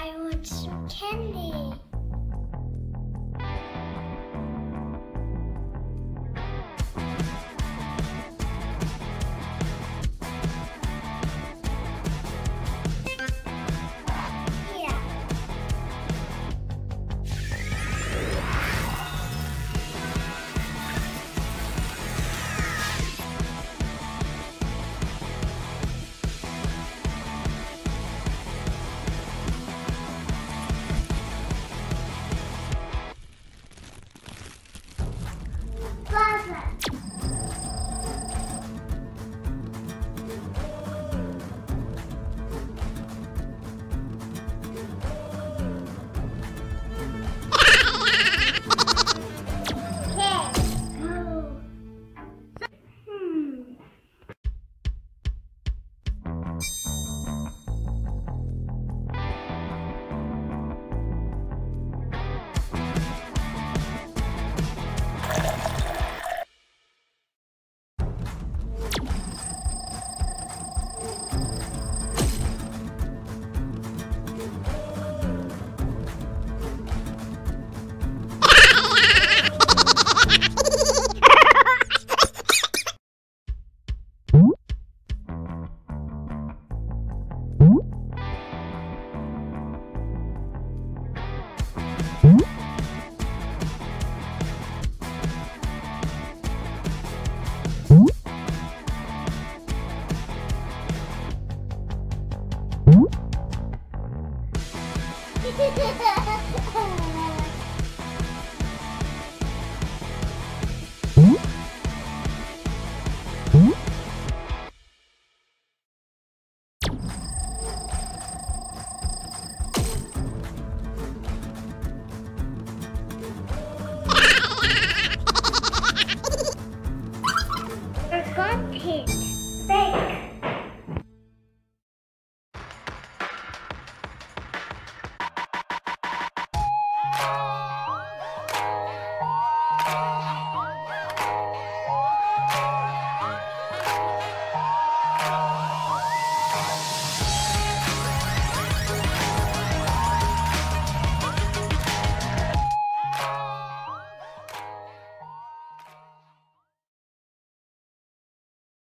I want some candy. Forgot it. Fake.